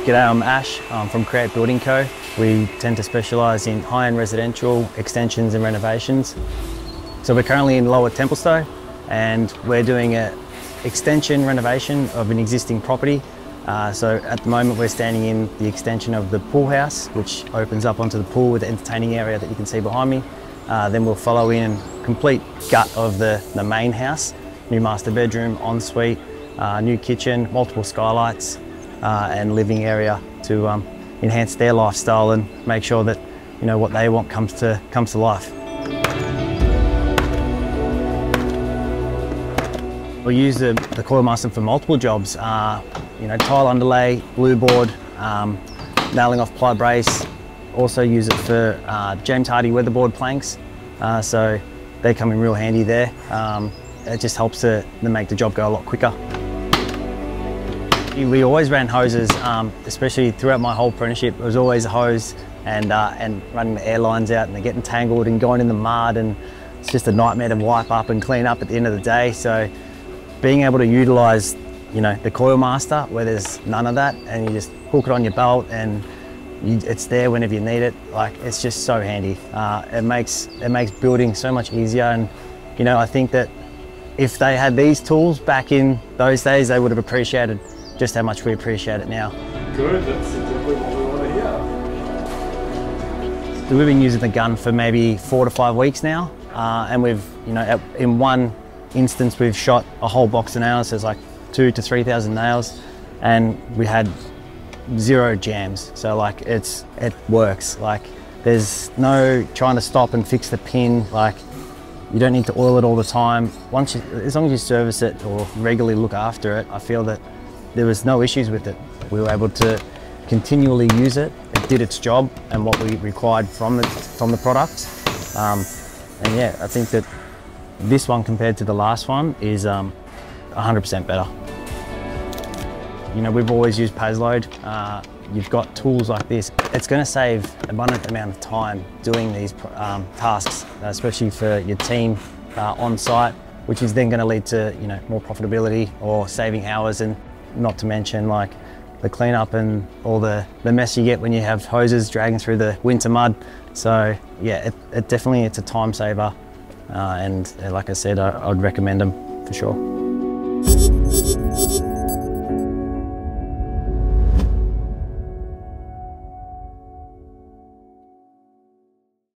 G'day, I'm Ash I'm from Create Building Co. We tend to specialise in high-end residential extensions and renovations. So we're currently in Lower Templestowe and we're doing an extension renovation of an existing property. Uh, so at the moment we're standing in the extension of the pool house which opens up onto the pool with the entertaining area that you can see behind me. Uh, then we'll follow in complete gut of the, the main house, new master bedroom, ensuite, uh, new kitchen, multiple skylights, uh, and living area to um, enhance their lifestyle and make sure that you know what they want comes to comes to life. We use the, the Coilmaster for multiple jobs, uh, you know, tile underlay, glue board, um, nailing off ply brace, also use it for uh, James Hardie weatherboard planks, uh, so they come in real handy there. Um, it just helps to, to make the job go a lot quicker. We always ran hoses, um, especially throughout my whole apprenticeship. It was always a hose and, uh, and running the air lines out and they're getting tangled and going in the mud and it's just a nightmare to wipe up and clean up at the end of the day. So being able to utilise you know, the Coilmaster where there's none of that and you just hook it on your belt and you, it's there whenever you need it. Like it's just so handy. Uh, it makes it makes building so much easier and you know I think that if they had these tools back in those days they would have appreciated just how much we appreciate it now. Good, that's exactly what we want to hear. So we've been using the gun for maybe four to five weeks now, uh, and we've, you know, in one instance we've shot a whole box of nails. There's like two to three thousand nails, and we had zero jams. So like it's it works. Like there's no trying to stop and fix the pin. Like you don't need to oil it all the time. Once you, as long as you service it or regularly look after it, I feel that there was no issues with it. We were able to continually use it. It did its job and what we required from the, from the product. Um, and yeah, I think that this one compared to the last one is 100% um, better. You know, we've always used Paslode. Uh, you've got tools like this. It's going to save abundant amount of time doing these um, tasks, especially for your team uh, on site, which is then going to lead to you know more profitability or saving hours and not to mention like the cleanup and all the, the mess you get when you have hoses dragging through the winter mud. So yeah, it, it definitely, it's a time saver. Uh, and like I said, I, I'd recommend them for sure.